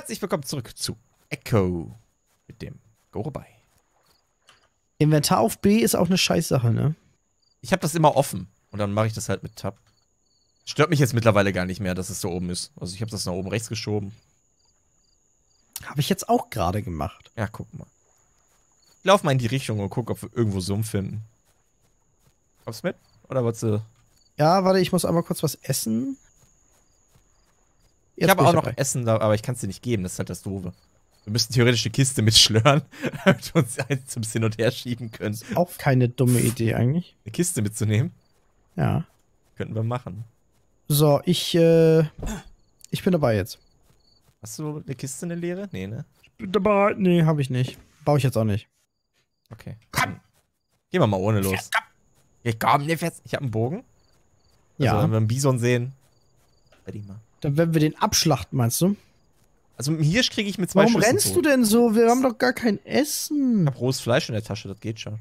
Herzlich willkommen zurück zu Echo mit dem Gorobei. Inventar auf B ist auch eine Scheißsache, ne? Ich habe das immer offen und dann mache ich das halt mit Tab. Stört mich jetzt mittlerweile gar nicht mehr, dass es so oben ist. Also ich habe das nach oben rechts geschoben. Habe ich jetzt auch gerade gemacht. Ja, guck mal. Ich lauf mal in die Richtung und guck, ob wir irgendwo Sumpf finden. Kommst du mit? Oder du... Ja, warte, ich muss einmal kurz was essen. Ich Jetzt habe bin auch noch dabei. Essen da, aber ich kann es dir nicht geben. Das ist halt das Doofe. Wir müssten theoretisch eine Kiste mitschlören, damit wir uns eins zum Hin und Her schieben können. Auch keine dumme Idee eigentlich. Eine Kiste mitzunehmen, Ja. könnten wir machen. So, ich, äh, ich bin dabei jetzt. Hast du eine Kiste, eine leere? Nee, ne? Bin dabei? Nee, habe ich nicht. Baue ich jetzt auch nicht. Okay. Komm. Gehen wir mal ohne los. Ja, komm, ne, fährst. Ich habe einen Bogen. Also, Ja. wenn wir einen Bison sehen. Werde ich mal. Dann werden wir den abschlachten, meinst du? Also, mit dem Hirsch kriege ich mit zwei Warum Schüssen rennst tot. du denn so? Wir haben doch gar kein Ich Essen. habe rohes Fleisch in der Tasche, das geht schon.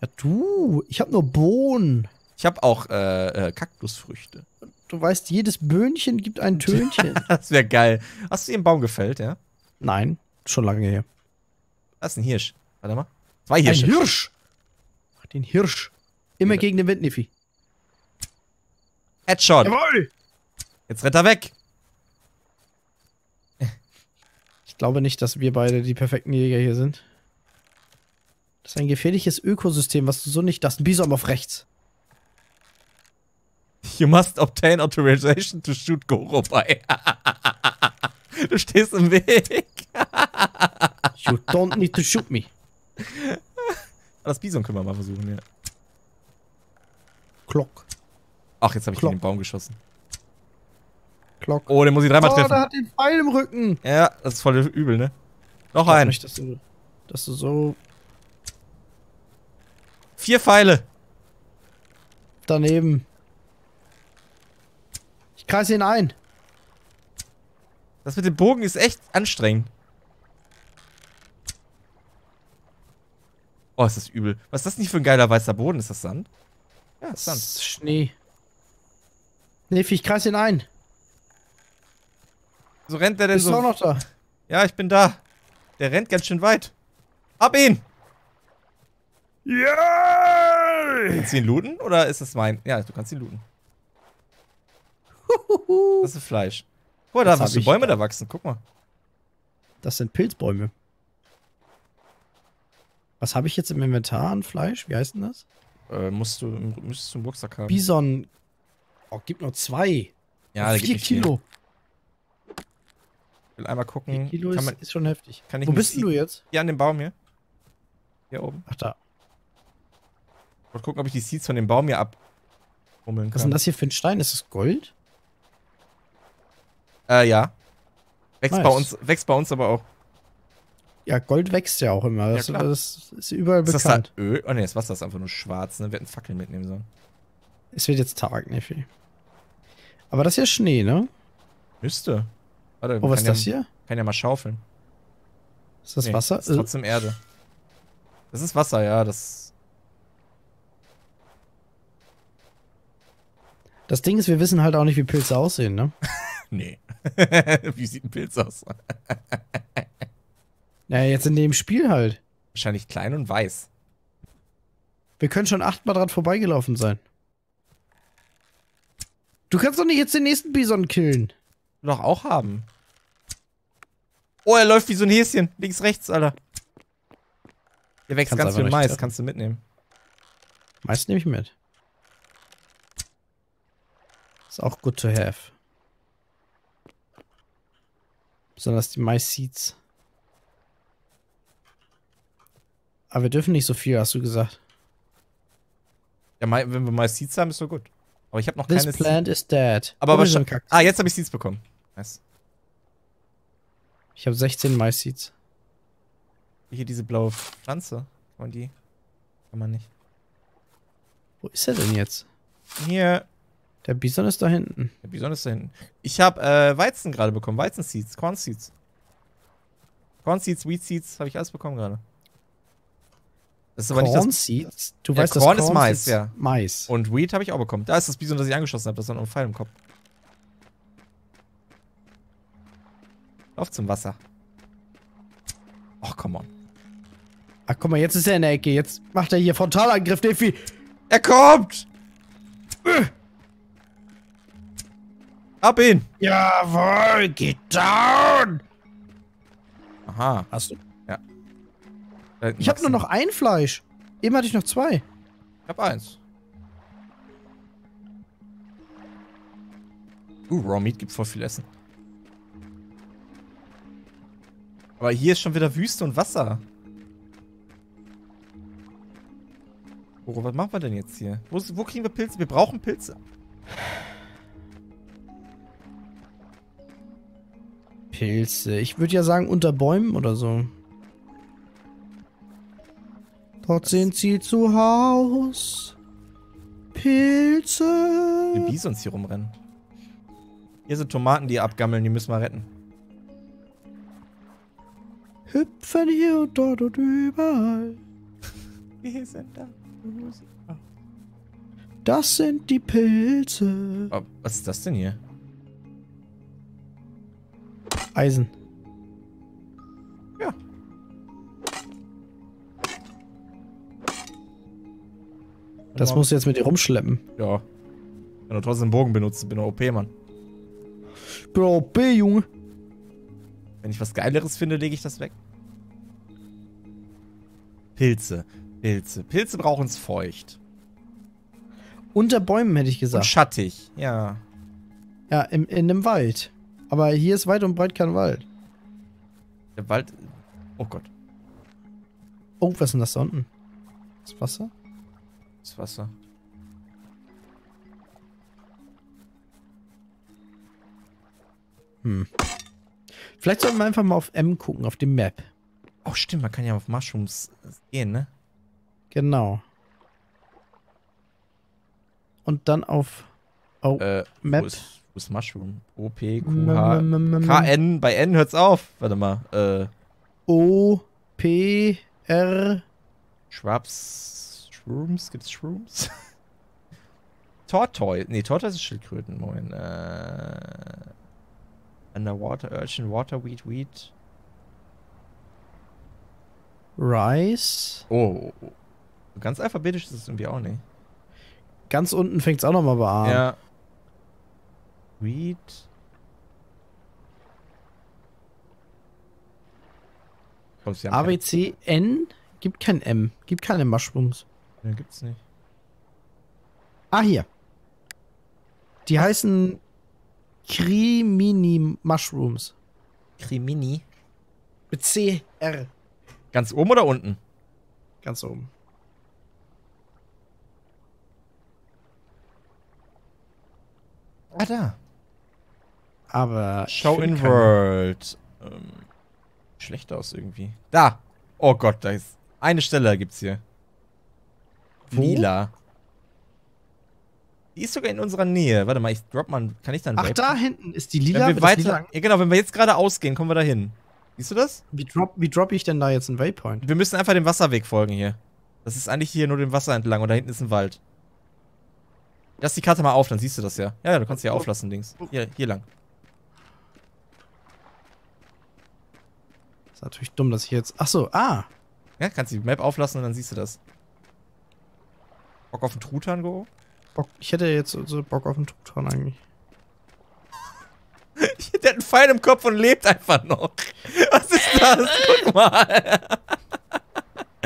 Ja, du. Ich habe nur Bohnen. Ich habe auch äh, äh, Kaktusfrüchte. Du weißt, jedes Böhnchen gibt ein Tönchen. Das wäre geil. Hast du den Baum gefällt, ja? Nein, schon lange her. Das ist ein Hirsch. Warte mal. Zwei Ein Hirsche. Hirsch. Ach, den Hirsch. Immer Ja. gegen den Wind, Niffi. Headshot. Jawohl. Jetzt rennt er weg. Ich glaube nicht, dass wir beide die perfekten Jäger hier sind. Das ist ein gefährliches Ökosystem, was du so nicht. Das ist ein Bison auf rechts. You must obtain authorization to shoot Goro bei. du stehst im Weg. You don't need to shoot me. Das Bison können wir mal versuchen, ja. Klock. Ach, jetzt habe ich Klopp. gegen den Baum geschossen. Klock. Oh, den muss ich dreimal oh, treffen. der hat den Pfeil im Rücken. Ja, das ist voll übel, ne? Noch ein. Nicht, dass, du, dass du so Vier Pfeile. daneben. Ich kreise ihn ein. Das mit dem Bogen ist echt anstrengend. Oh, ist das übel. Was ist das nicht für ein geiler weißer Boden? Ist das Sand? Ja, Das ist Sand. Schnee. Neffi, ich kreise ihn ein. So rennt der denn Bist du auch so. noch da? Ja, ich bin da. Der rennt ganz schön weit. Hab ihn! Ja! Kannst du ihn looten? Oder ist das mein? Ja, du kannst ihn looten. Das ist Fleisch. Guck mal, da für ich Bäume da. da wachsen. Guck mal. Das sind Pilzbäume. Was habe ich jetzt im Inventar an Fleisch? Wie heißt denn das? Äh, musst du, müsstest du einen Rucksack haben. Bison. Oh, gibt nur zwei. ja, da gibt Vier nicht viel. Kilo. Ich will einmal gucken. Kilo kann ist, man, ist schon heftig. kann ich Wo bist du jetzt? Hier an dem Baum hier. Hier oben. Ach da. Ich wollte gucken, ob ich die Seeds von dem Baum hier abhummeln Was ist kann. denn das hier für ein Stein? Ist das Gold? Äh, ja. Wächst, Nice. bei uns, wächst bei uns aber auch. Ja, Gold wächst ja auch immer. Das, klar. das ist überall Ist das da bekannt. Öl? Oh ne, das Wasser ist einfach nur schwarz, ne? Wir hätten Fackeln mitnehmen sollen. Es wird jetzt Tag, Neffi. Aber das ist ja Schnee, ne? Müsste. Warte, Oh, was ist das ja, hier? Kann ja mal schaufeln. Ist das Nee, Wasser? Ist trotzdem Erde. Das ist Wasser, ja, das. Das Ding ist, wir wissen halt auch nicht, wie Pilze aussehen, ne? Nee. Wie sieht ein Pilz aus? Naja, jetzt in dem Spiel halt. Wahrscheinlich klein und weiß. Wir können schon achtmal dran vorbeigelaufen sein. Du kannst doch nicht jetzt den nächsten Bison killen. Doch auch haben. Oh, er läuft wie so ein Häschen. Links, rechts, Alter. Hier wächst Kannst ganz viel Mais, treffen. kannst du mitnehmen. Meist nehme ich mit. Ist auch good to have. Besonders die Mais Seeds. Aber wir dürfen nicht so viel, hast du gesagt. Ja, wenn wir Mais Seeds haben, ist so gut. Aber ich habe noch This keine plant is dead. Aber Oh, wahrscheinlich. Ah, jetzt habe ich Seeds bekommen. Nice. Ich habe 16 Mais Seeds. Hier diese blaue Pflanze. Man die? Kann man nicht. Wo ist er denn jetzt? Hier. Der Bison ist da hinten. Der Bison ist da hinten. Ich habe äh, Weizen gerade bekommen. Weizenseeds, Corn Seeds. Corn Seeds, Wheat Seeds, habe ich alles bekommen gerade. Das ist aber nicht Corn das. Seeds? Du Ja, weißt, Corn dass ist Mais, ja. Mais. Und Wheat habe ich auch bekommen. Da ist das Bison, das ich angeschossen habe. Das ist noch ein Pfeil im Kopf. Lauf zum Wasser. Ach, come on. Ach, guck mal, jetzt ist er in der Ecke. Jetzt macht er hier Frontalangriff, Defi. Er kommt! Ab ihn! Jawohl, get down! Aha. Hast du? Äh, Ich habe nur noch ein Fleisch. Eben hatte ich noch zwei. Ich hab eins. Uh, Raw Meat gibt voll viel Essen. Aber hier ist schon wieder Wüste und Wasser. Boro, was machen wir denn jetzt hier? Wo, wo kriegen wir Pilze? Wir brauchen Pilze. Pilze. Ich würde ja sagen unter Bäumen oder so. Dort sind sie zu Haus. Die Pilze. Bisons hier rumrennen. Hier sind Tomaten, die abgammeln, die müssen wir retten. Hüpfen hier und dort und überall. Wir sind da. Das sind die Pilze. Oh, was ist das denn hier? Eisen. Ja. Das musst du jetzt mit dir rumschleppen. Ja. Wenn du trotzdem einen Bogen benutzt, bin ich OP, Mann. Bro, B, Junge. Wenn ich was Geileres finde, lege ich das weg. Pilze. Pilze. Pilze brauchen es feucht. Unter Bäumen hätte ich Und gesagt. schattig. Ja. Ja, im, in einem Wald. Aber hier ist weit und breit kein Wald. Der Wald. Oh Gott. Oh, was ist denn das da unten? Das Wasser? Das Wasser. Hm. Vielleicht sollten wir einfach mal auf M gucken, auf dem Map. Oh, stimmt. Man kann ja auf Mushrooms gehen, ne? Genau. Und dann auf oh, Äh, Map. Wo ist, wo ist Mushroom? O, P, Q, H. K, N. Bei N hört's auf. Warte mal. Äh, O P R Shrubs. Shrooms? Gibt's Shrooms? Tortoise. Nee, Tortoise ist Schildkröten. Moin. Äh. Underwater Urchin, Waterweed, Weed. Rice. Oh. Ganz alphabetisch ist es irgendwie auch nicht. Ganz unten fängt es auch nochmal bei A. an. Ja. Weed. Kommst du A, B, C, N. Gibt kein M. Gibt keine Mushrooms. Ja, gibt's nicht. Ah, hier. Die heißen Crimini Mushrooms. Crimini. Mit C, R. Ganz oben oder unten? Ganz oben. Ah, da. Aber. Show in. World. Ähm, schlecht aus irgendwie. Da. Oh Gott, da ist. Eine Stelle gibt's hier. Wo? Lila. Die ist sogar in unserer Nähe. Warte mal, ich drop mal. Kann ich dann Ach, da hinten ist die lila. Wenn wir weiter. lila- Ja, genau, wenn wir jetzt gerade ausgehen, kommen wir da hin. Siehst du das? Wie drop, wie drop ich denn da jetzt einen Waypoint? Wir müssen einfach dem Wasserweg folgen hier. Das ist eigentlich hier nur dem Wasser entlang und da hinten ist ein Wald. Lass die Karte mal auf, dann siehst du das ja. Ja, ja, du kannst sie ja auflassen, Dings. Hier, hier lang. Ist natürlich dumm, dass ich jetzt. Ach so, ah. Ja, kannst die Map auflassen und dann siehst du das. Bock auf einen Truthahn, Go? Bock, ich hätte jetzt so- so Bock auf einen Truthahn eigentlich. Der hat einen Pfeil im Kopf und lebt einfach noch. Was ist das? Guck mal.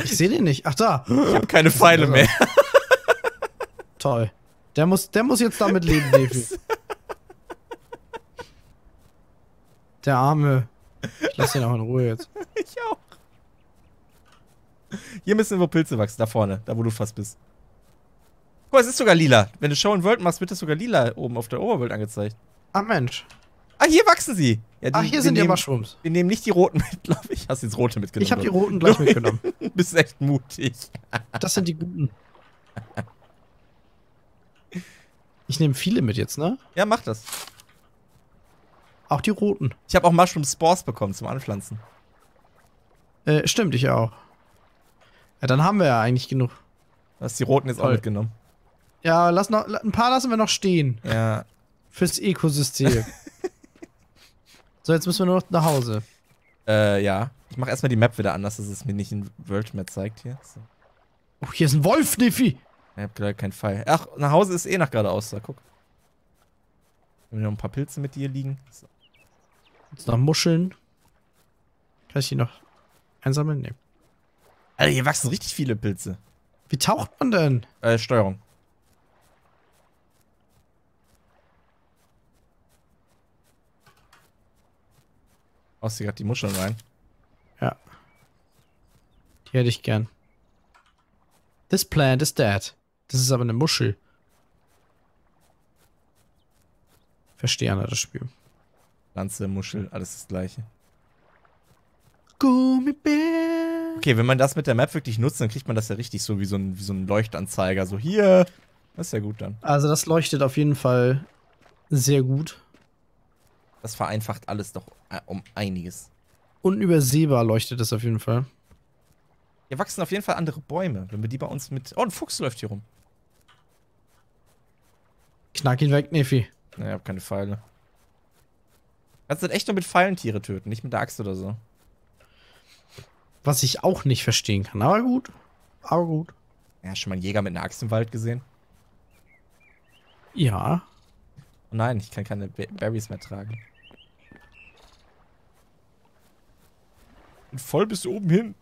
Ich sehe den nicht. Ach da. Ich habe keine Pfeile mehr. Toll. Der muss, der muss jetzt damit leben, Defi. Der Arme. Ich lass ihn auch in Ruhe jetzt. Ich auch. Hier müssen irgendwo Pilze wachsen, da vorne, da wo du fast bist. Guck mal, es ist sogar lila. Wenn du Show in World machst, wird das sogar lila oben auf der Oberwelt angezeigt. Ah, Mensch. Ah, hier wachsen sie. Ja, Ach, die- hier wir sind die nehmen, Mushrooms. Wir nehmen nicht die roten mit, glaube ich. Hast jetzt rote mitgenommen. Ich habe die roten gleich mitgenommen. Du bist echt mutig. Das sind die guten. Ich nehme viele mit jetzt, ne? Ja, mach das. Auch die roten. Ich habe auch Mushroom Spores bekommen zum Anpflanzen. Äh, stimmt, ich auch. Ja, dann haben wir ja eigentlich genug. Du hast die roten jetzt auch Toll. mitgenommen. Ja, lass noch, ein paar lassen wir noch stehen. Ja. Fürs Ökosystem. So, jetzt müssen wir nur noch nach Hause. Äh, ja. Ich mache erstmal die Map wieder anders, dass es mir nicht in World Map zeigt hier. So. Oh, hier ist ein Wolf, Niffi. Ich hab gerade keinen Pfeil. Ach, nach Hause ist eh nach geradeaus. Da, guck. Haben wir noch ein paar Pilze mit dir liegen? So. Jetzt noch Muscheln. Kann ich die noch einsammeln? Nee. Alter, hier wachsen richtig viele Pilze. Wie taucht man denn? Äh, Steuerung. Haust hier gerade die Muscheln rein. Ja. Die hätte ich gern. This plant is dead. Das ist aber eine Muschel. Verstehe an das Spiel. Lanze, Muschel, alles das gleiche. Gummibär. Okay, wenn man das mit der Map wirklich nutzt, dann kriegt man das ja richtig so wie so ein, wie so ein Leuchtanzeiger. So hier. Das ist ja gut dann. Also das leuchtet auf jeden Fall sehr gut. Das vereinfacht alles doch äh, um einiges. Unübersehbar leuchtet es auf jeden Fall. Hier wachsen auf jeden Fall andere Bäume. Wenn wir die bei uns mit. Oh, ein Fuchs läuft hier rum. Knack ihn weg, Nefi. Ne, ich hab keine Pfeile. Kannst du das echt nur mit Pfeilen Tiere töten, nicht mit der Axt oder so. Was ich auch nicht verstehen kann. Aber gut. Aber gut. Ja, schon mal einen Jäger mit einer Axt im Wald gesehen? Ja. Oh nein, ich kann keine Be Berries mehr tragen. Und voll bis oben hin.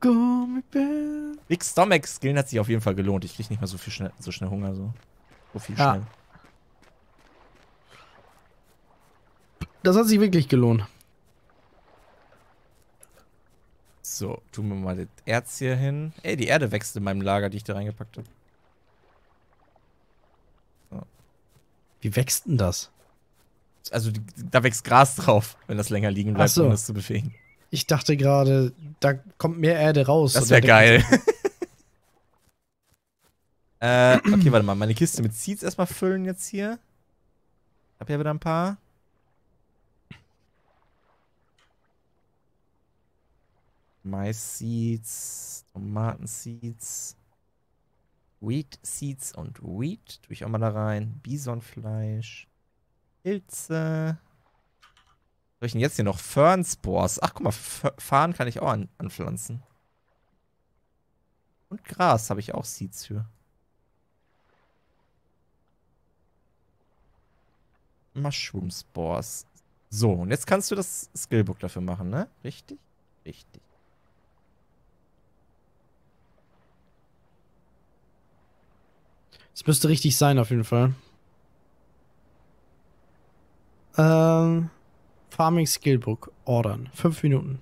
Gummibär. Big Stomach Skillen hat sich auf jeden Fall gelohnt. Ich krieg nicht mehr so viel schnell, so schnell Hunger so. So viel Ja. schnell. Das hat sich wirklich gelohnt. So, tun wir mal das Erz hier hin. Ey, die Erde wächst in meinem Lager, die ich da reingepackt habe. Wie wächst denn das? Also die, da wächst Gras drauf, wenn das länger liegen bleibt, so. um das zu befähigen. Ich dachte gerade, da kommt mehr Erde raus. Das wäre geil. äh, okay, warte mal. Meine Kiste mit Seeds erstmal füllen jetzt hier. Hab ja wieder ein paar. Mais-Seeds, Tomaten-Seeds, Wheat-Seeds und Wheat. Tue ich auch mal da rein. Bisonfleisch, Pilze. Was soll ich denn jetzt hier noch? Fernspores. Ach, guck mal, F kann ich auch an anpflanzen. Und Gras habe ich auch Seeds für. Mushroom Spores. So, und jetzt kannst du das Skillbook dafür machen, ne? Richtig? Richtig. Das müsste richtig sein, auf jeden Fall. Ähm, Farming Skillbook ordern. Fünf Minuten.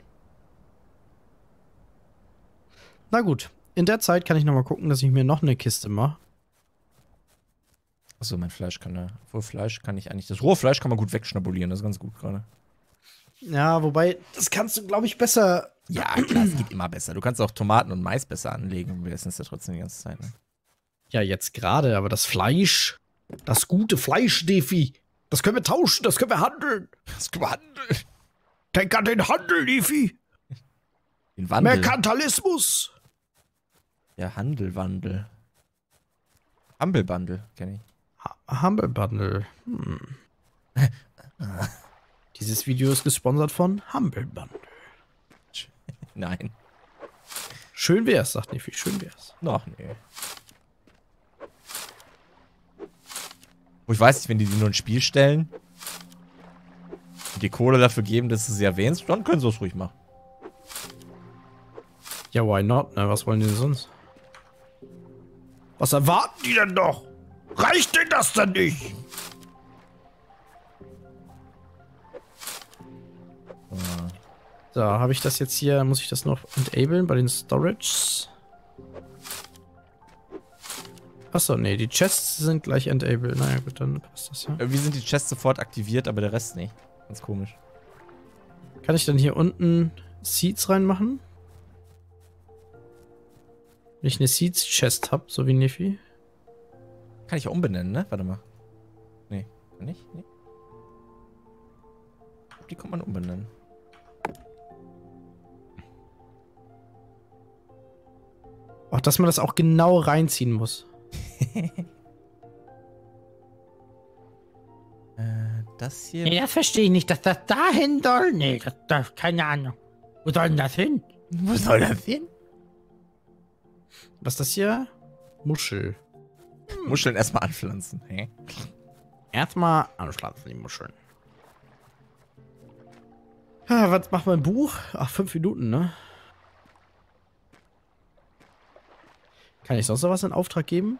Na gut. In der Zeit kann ich nochmal gucken, dass ich mir noch eine Kiste mache. Achso, mein Fleisch kann da. Obwohl Fleisch kann ich eigentlich. Das rohe Fleisch kann man gut wegschnabulieren, das ist ganz gut gerade. Ja, wobei, das kannst du, glaube ich, besser. Ja, klar, es geht immer besser. Du kannst auch Tomaten und Mais besser anlegen. Wir essen es ja trotzdem die ganze Zeit, ne? Ja, jetzt gerade, aber das Fleisch. Das gute Fleisch, Defi. Das können wir tauschen, das können wir handeln. Das Wandel. Denk an den Handel, Defi. Den Wandel. Merkantilismus. Ja, Handelwandel. Humble Bundle, kenne ich. Humble Bundle. Hm. Dieses Video ist gesponsert von Humble Bundle. Nein. Schön wär's, sagt Nifi, schön wär's. Noch nee. Wo ich weiß nicht, wenn die die nur ins Spiel stellen und die Kohle dafür geben, dass du sie erwähnst, dann können sie es ruhig machen. Ja, why not? Ne, was wollen die denn sonst? Was erwarten die denn noch? Reicht denn das denn nicht? So, habe ich das jetzt hier, muss ich das noch enablen bei den Storages? Achso, nee, die Chests sind gleich enabled. Naja, gut, dann passt das ja. Irgendwie sind die Chests sofort aktiviert, aber der Rest nicht. Ganz komisch. Kann ich dann hier unten Seeds reinmachen? Wenn ich eine Seeds-Chest habe, so wie Niffy. Kann ich ja umbenennen, ne? Warte mal. Nee, kann ich? Nee. Die kann man umbenennen. Auch, dass man das auch genau reinziehen muss. Äh, das hier? Ja, das verstehe ich nicht, dass das dahin soll. Nee, das, das, keine Ahnung. Wo soll denn das hin? Wo soll das hin? Was ist das hier? Muschel. Muscheln erstmal anpflanzen. Hä? Erstmal anpflanzen die Muscheln. Ah, was macht mein Buch? Ach, fünf Minuten, ne? Kann ich sonst noch was in Auftrag geben?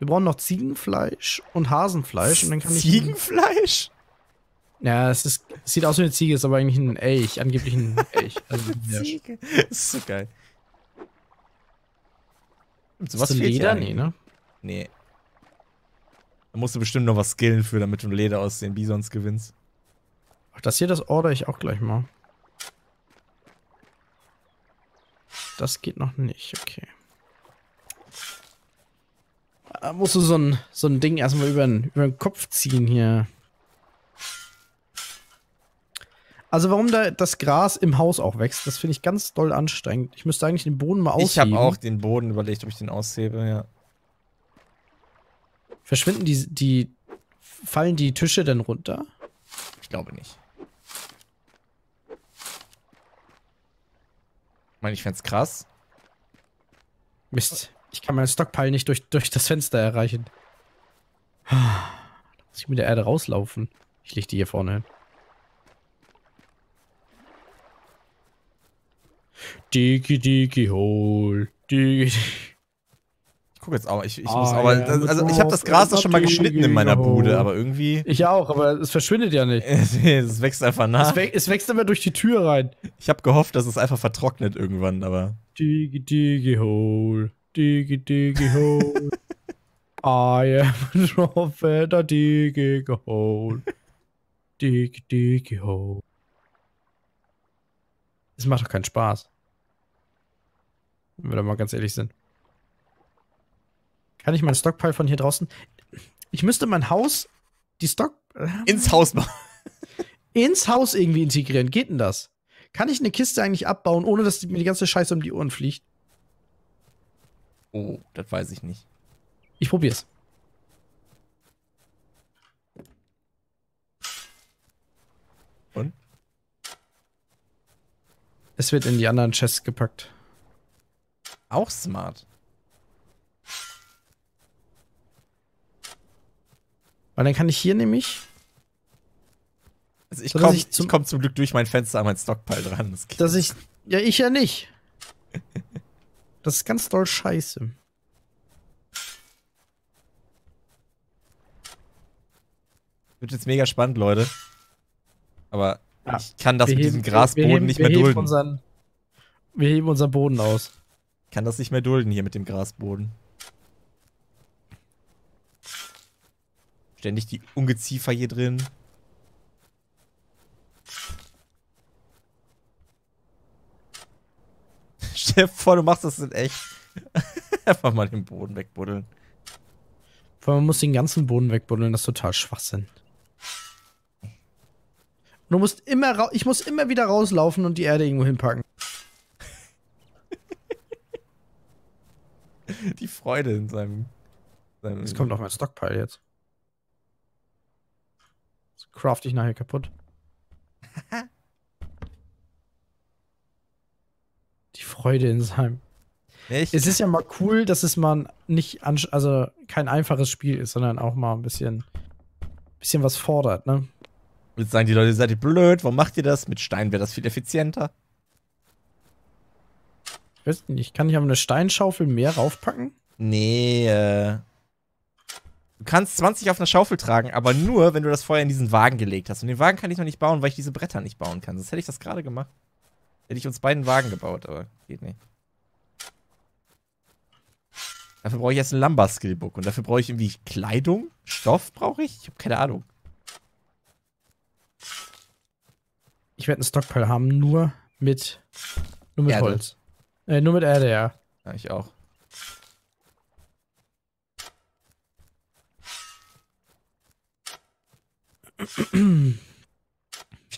Wir brauchen noch Ziegenfleisch und Hasenfleisch. Und dann kann ich. Ziegenfleisch? Ja, es ist, es sieht aus wie eine Ziege, ist aber eigentlich ein Elch, angeblich ein Elch. Also ein. Ziege. Das ist so geil. Sowas das fehlt Leder? Nee, ne? Nee. Da musst du bestimmt noch was skillen für, damit du Leder aus den Bisons gewinnst. Ach, das hier, das order ich auch gleich mal. Das geht noch nicht, okay. Da musst du so ein, so ein Ding erstmal über den, über den Kopf ziehen hier. Also warum da das Gras im Haus auch wächst, das finde ich ganz doll anstrengend. Ich müsste eigentlich den Boden mal ausheben. Ich habe auch den Boden überlegt, ob ich den aushebe, ja. Verschwinden die, die, fallen die Tische denn runter? Ich glaube nicht. Ich meine, ich fänd's krass. Mist, ich kann meinen Stockpile nicht durch, durch das Fenster erreichen. Da muss ich mit der Erde rauslaufen. Ich leg die hier vorne hin. Digi, digi, hole. Digi, digi. Ich gucke jetzt auch, ich, ich Ah, muss aber, ja, also mit ich habe das Gras doch schon mal geschnitten in meiner Bude, aber irgendwie, Ich auch, aber es verschwindet ja nicht. es wächst einfach nach. Es, wä es wächst immer durch die Tür rein. Ich habe gehofft, dass es einfach vertrocknet irgendwann, aber Digi, digi, hole. Digi, digi, hole. I am a prophet, a digi, hole. Digi, digi, hole. Es macht doch keinen Spaß. Wenn wir da mal ganz ehrlich sind. Kann ich meinen Stockpile von hier draußen? Ich müsste mein Haus, die Stock, äh, ins Haus machen. ins Haus irgendwie integrieren. Geht denn das? Kann ich eine Kiste eigentlich abbauen, ohne dass mir die ganze Scheiße um die Ohren fliegt? Oh, das weiß ich nicht. Ich probier's. Und? Es wird in die anderen Chests gepackt. Auch smart. Weil dann kann ich hier nämlich, Also ich komme ich zum- komm zum Glück durch mein Fenster an mein Stockpile dran. Das dass ich, ja, ich ja nicht. Das ist ganz doll scheiße. wird jetzt mega spannend, Leute. Aber Ja. ich kann das Wir mit heben- diesem Grasboden wir heben- nicht mehr dulden. Unseren, wir heben unseren Boden aus. Ich kann das nicht mehr dulden hier mit dem Grasboden. Ständig die Ungeziefer hier drin. Stell dir vor, du machst das in echt. Einfach mal den Boden wegbuddeln. Weil man muss den ganzen Boden wegbuddeln, das ist total Schwachsinn. Und du musst immer ich muss immer wieder rauslaufen und die Erde irgendwo hinpacken. Die Freude in seinem. seinem Das kommt auf mein Stockpile jetzt. Das craft ich nachher kaputt. Freude in seinem. Echt? Es ist ja mal cool, dass es mal nicht, also kein einfaches Spiel ist, sondern auch mal ein bisschen, bisschen was fordert, ne? Jetzt sagen die Leute, seid ihr blöd, warum macht ihr das? Mit Stein wäre das viel effizienter. Ich weiß nicht, kann ich aber eine Steinschaufel mehr raufpacken? Nee, äh. Du kannst 20 auf einer Schaufel tragen, aber nur, wenn du das vorher in diesen Wagen gelegt hast. Und den Wagen kann ich noch nicht bauen, weil ich diese Bretter nicht bauen kann. Sonst hätte ich das gerade gemacht. Hätte ich uns beiden Wagen gebaut, aber geht nicht. Dafür brauche ich jetzt ein Lumber-Skillbook. Und dafür brauche ich irgendwie Kleidung? Stoff brauche ich? Ich habe keine Ahnung. Ich werde einen Stockpile haben, nur mit, nur mit Erde. Holz. Äh, nur mit Erde, ja. Ja, ich auch.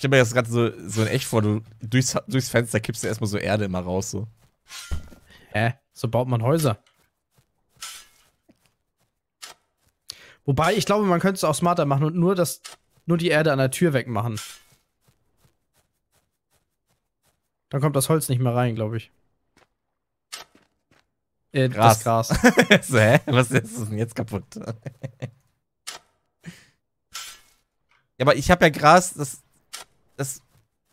Stelle mir das gerade so, so in echt vor, du durchs, durchs Fenster kippst du erstmal so Erde immer raus, so. Hä? So baut man Häuser. Wobei, ich glaube, man könnte es auch smarter machen und nur das, nur die Erde an der Tür wegmachen. Dann kommt das Holz nicht mehr rein, glaube ich. Äh, Gras. Das Gras. so, hä? Was ist denn jetzt kaputt? ja, aber ich habe ja Gras, das, das,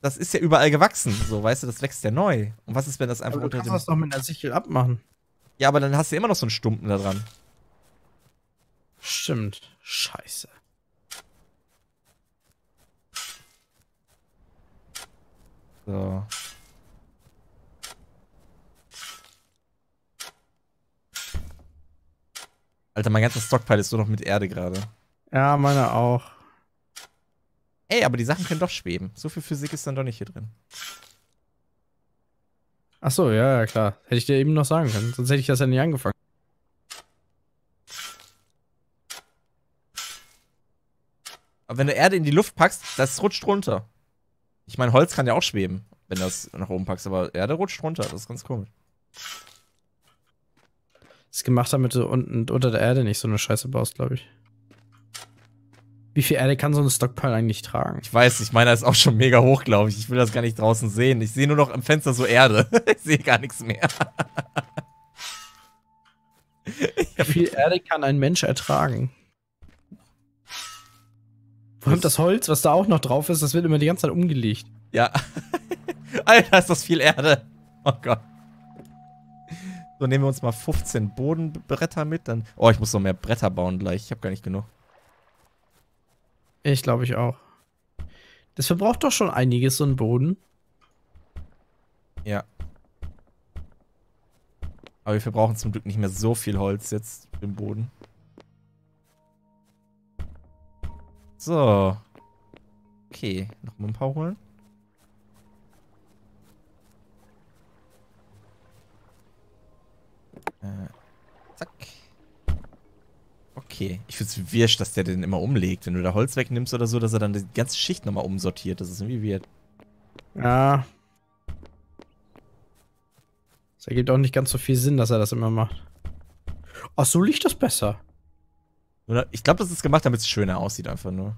das ist ja überall gewachsen, so, weißt du, das wächst ja neu. Und was ist, wenn das einfach Aber du unter kannst dem. das doch mit einer Sichel abmachen. Ja, aber dann hast du immer noch so einen Stumpen da dran. Stimmt. Scheiße. So. Alter, mein ganzer Stockpile ist nur noch mit Erde gerade. Ja, meine auch. Ey, aber die Sachen können doch schweben. So viel Physik ist dann doch nicht hier drin. Ach so, ja, ja, klar. Hätte ich dir eben noch sagen können. Sonst hätte ich das ja nicht angefangen. Aber wenn du Erde in die Luft packst, das rutscht runter. Ich meine, Holz kann ja auch schweben, wenn du das nach oben packst, aber Erde rutscht runter. Das ist ganz komisch. ist gemacht, damit du unten unter der Erde nicht so eine Scheiße baust, glaube ich. Wie viel Erde kann so ein Stockpile eigentlich tragen? Ich weiß, ich meine, das ist auch schon mega hoch, glaube ich. Ich will das gar nicht draußen sehen. Ich sehe nur noch am Fenster so Erde. ich sehe gar nichts mehr. Wie viel Erde kann ein Mensch ertragen? Vor allem das Holz, was da auch noch drauf ist, das wird immer die ganze Zeit umgelegt. Ja. Alter, ist das viel Erde. Oh Gott. So, nehmen wir uns mal 15 Bodenbretter mit. Dann. Oh, ich muss noch mehr Bretter bauen gleich. Ich habe gar nicht genug. Ich glaube ich auch. Das verbraucht doch schon einiges, so ein Boden. Ja. Aber wir verbrauchen zum Glück nicht mehr so viel Holz jetzt den Boden. So. Okay, noch mal ein paar holen. Äh, zack. Okay. Ich find's wirsch, dass der den immer umlegt. Wenn du da Holz wegnimmst oder so, dass er dann die ganze Schicht nochmal umsortiert. Das ist irgendwie weird. Ja. Es ergibt auch nicht ganz so viel Sinn, dass er das immer macht. Ach, so liegt das besser. Oder? Ich glaube, das ist gemacht, damit es schöner aussieht, einfach nur.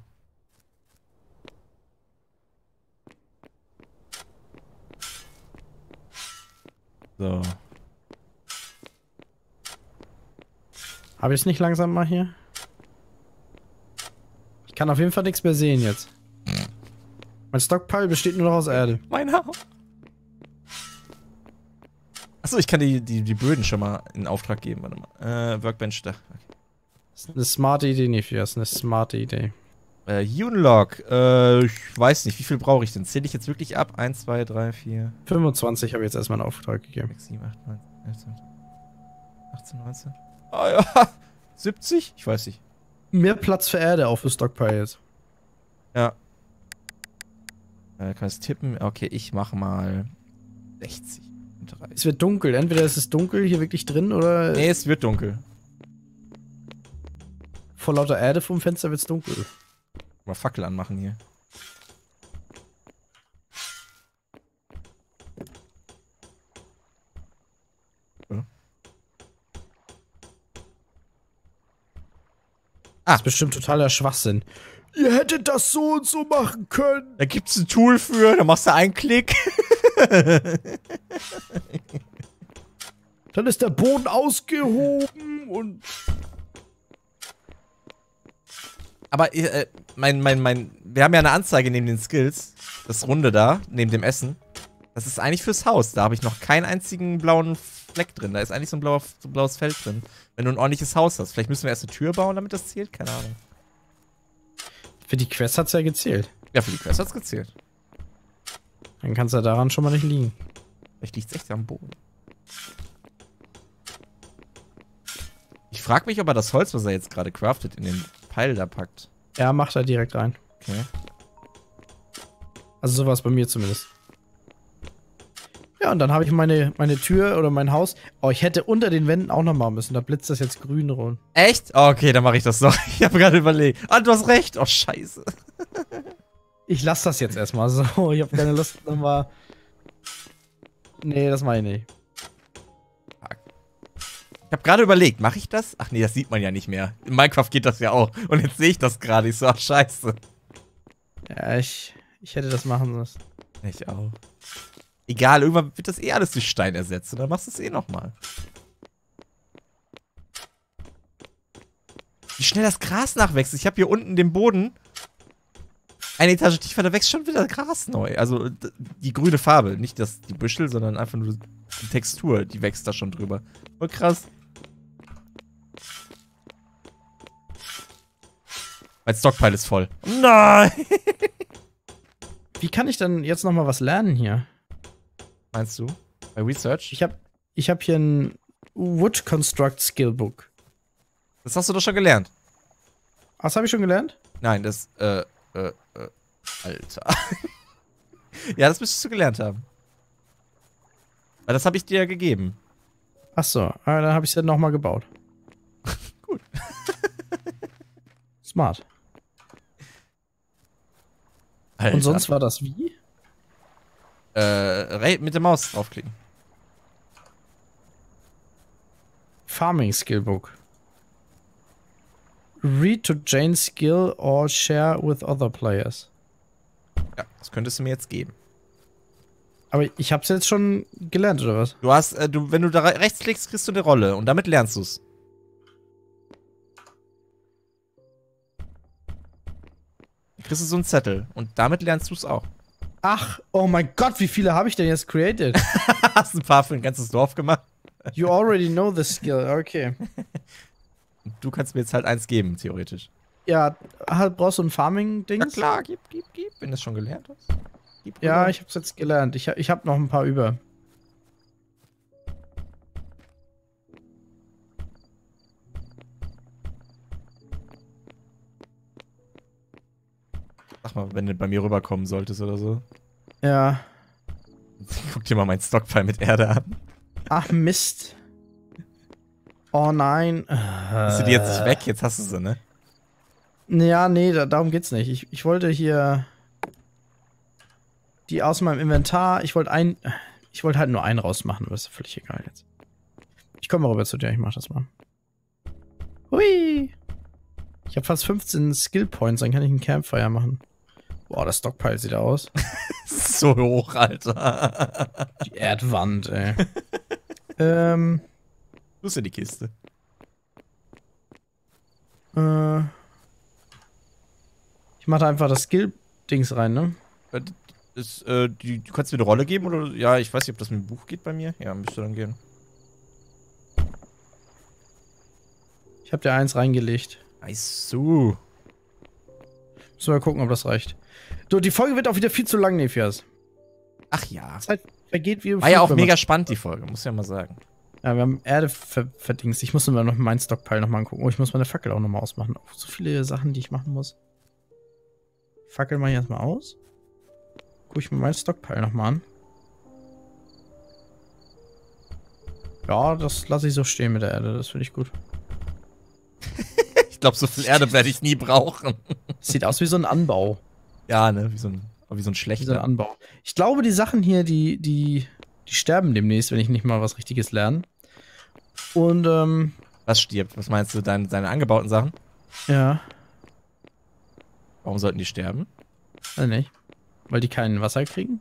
So. Habe ich es nicht langsam mal hier? Ich kann auf jeden Fall nichts mehr sehen jetzt. Mein Stockpile besteht nur noch aus Erde. Mein Haus. Achso, ich kann die, die, die Böden schon mal in Auftrag geben. Warte mal. Äh, Workbench da. Okay. Das ist eine smarte Idee, Nifi. Das ist eine smarte Idee. Äh, Unlock. Äh, ich weiß nicht, wie viel brauche ich denn? Zähle ich jetzt wirklich ab? 1, 2, 3, 4, 25 habe ich jetzt erstmal einen Auftrag gegeben. 6, 7, 8, 9, 11, 12, 18, 19. Ah ja. 70? Ich weiß nicht. Mehr Platz für Erde auf für Stockpile jetzt. Ja. Äh, kann es tippen? Okay, ich mach mal 60. und 30. Es wird dunkel. Entweder ist es dunkel hier wirklich drin oder Nee, es wird dunkel. vor lauter Erde vom Fenster wird es dunkel. Mal Fackel anmachen hier. Das ist bestimmt totaler Schwachsinn. Ihr hättet das so und so machen können. Da gibt's ein Tool für, da machst du einen Klick. Dann ist der Boden ausgehoben und. Aber äh, mein, mein, mein, wir haben ja eine Anzeige neben den Skills. Das Runde da, neben dem Essen. Das ist eigentlich fürs Haus. Da habe ich noch keinen einzigen blauen Fleck drin. Da ist eigentlich so ein, blauer, so ein blaues Feld drin. Wenn du ein ordentliches Haus hast. Vielleicht müssen wir erst eine Tür bauen, damit das zählt. Keine Ahnung. Für die Quest hat's ja gezählt. Ja, für die Quest hat's gezählt. Dann kann's ja daran schon mal nicht liegen. Vielleicht liegt's echt am Boden. Ich frage mich, ob er das Holz, was er jetzt gerade craftet, in den Pfeil da packt. Ja, macht er direkt rein. Okay. Also sowas bei mir zumindest. Ja, und dann habe ich meine, meine Tür oder mein Haus. Oh, ich hätte unter den Wänden auch noch machen müssen. Da blitzt das jetzt grün rum. Echt? Oh, okay, dann mache ich das doch. Ich habe gerade überlegt. Ah, du hast recht. Oh, scheiße. Ich lasse das jetzt erstmal so. Ich habe keine Lust nochmal. Nee, das meine ich nicht. Ich habe gerade überlegt, mache ich das? Ach nee, das sieht man ja nicht mehr. In Minecraft geht das ja auch. Und jetzt sehe ich das gerade. Ich so, ach scheiße. Ja, ich, ich hätte das machen müssen. Ich auch. Egal, irgendwann wird das eh alles durch Stein ersetzt und dann machst du es eh nochmal. Wie schnell das Gras nachwächst. Ich habe hier unten den Boden. Eine Etage tiefer, da wächst schon wieder Gras neu. Also die grüne Farbe. Nicht das, die Büschel, sondern einfach nur die Textur. Die wächst da schon drüber. Voll krass. Mein Stockpile ist voll. Nein! Wie kann ich denn jetzt nochmal was lernen hier? Meinst du? Bei Research? Ich habe ich hab hier ein Wood Construct Skillbook. Das hast du doch schon gelernt. Was habe ich schon gelernt? Nein, das, äh, äh, äh, Alter. ja, das müsstest du gelernt haben. Weil das habe ich dir ja gegeben. Ach so, aber dann habe ich es ja nochmal gebaut. Gut. Smart. Alter. Und sonst war das wie? Äh, mit der Maus draufklicken. Farming Skillbook. Read to gain skill or share with other players. Ja, das könntest du mir jetzt geben. Aber ich hab's jetzt schon gelernt, oder was? Du hast, äh, du, wenn du da rechts klickst, kriegst du eine Rolle und damit lernst du's. Kriegst du so einen Zettel und damit lernst du's auch. Ach, oh mein Gott, wie viele habe ich denn jetzt created? hast ein paar für ein ganzes Dorf gemacht. You already know the skill, okay. Du kannst mir jetzt halt eins geben, theoretisch. Ja, halt, brauchst du ein Farming-Ding? Ja klar, gib, gib, gib, wenn du es schon gelernt hast. Gib ja, ich hab's jetzt gelernt. Ich, ich hab noch ein paar über. Sag mal, wenn du bei mir rüberkommen solltest oder so. Ja. Guck dir mal meinen Stockpile mit Erde an. Ach, Mist. Oh nein. Ist sie die jetzt nicht weg? Jetzt hast du sie, ne? Ja, nee, da, darum geht's nicht. Ich, ich wollte hier die aus meinem Inventar. Ich wollte ein. Ich wollte halt nur einen rausmachen, aber ist völlig egal jetzt. Ich komme mal rüber zu dir, ich mach das mal. Hui! Ich habe fast 15 Skill Points, dann kann ich ein Campfire machen. Boah, das Stockpile sieht aus. so hoch, Alter. Die Erdwand, ey. ähm. Wo ist denn die Kiste? Äh. Ich mache da einfach das Skill-Dings rein, ne? Äh, Das, äh, die, du kannst mir eine Rolle geben oder? Ja, ich weiß nicht, ob das mit dem Buch geht bei mir. Ja, müsste dann gehen. Ich habe dir eins reingelegt. Weißt du. Müssen wir mal gucken, ob das reicht. Du, die Folge wird auch wieder viel zu lang, Nephias. Ach ja. Zeit vergeht wie im War ja auch mega spannend, die Folge, muss ich ja mal sagen. Ja, wir haben Erde ver verdingst. Ich muss mir noch meinen Stockpile nochmal angucken. Oh, ich muss meine Fackel auch nochmal ausmachen. Oh, so viele Sachen, die ich machen muss. Fackel mache ich erstmal aus. Guck ich mir meinen Stockpile nochmal an. Ja, das lasse ich so stehen mit der Erde. Das finde ich gut. Ich glaube, so viel Erde werde ich nie brauchen. Sieht aus wie so ein Anbau. Ja, ne, wie so ein, wie so ein Wie so ein schlechter. Anbau. Ich glaube, die Sachen hier, die, die, die sterben demnächst, wenn ich nicht mal was Richtiges lerne. Und, ähm, Was stirbt? Was meinst du, deine, deine angebauten Sachen? ja, Warum sollten die sterben? weiß nicht. Weil die kein Wasser kriegen?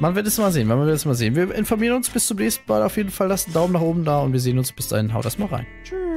Man wird es mal sehen, man wird es mal sehen. Wir informieren uns bis zum nächsten Mal. Auf jeden Fall lasst einen Daumen nach oben da und wir sehen uns bis dahin. Haut das mal rein. Tschüss.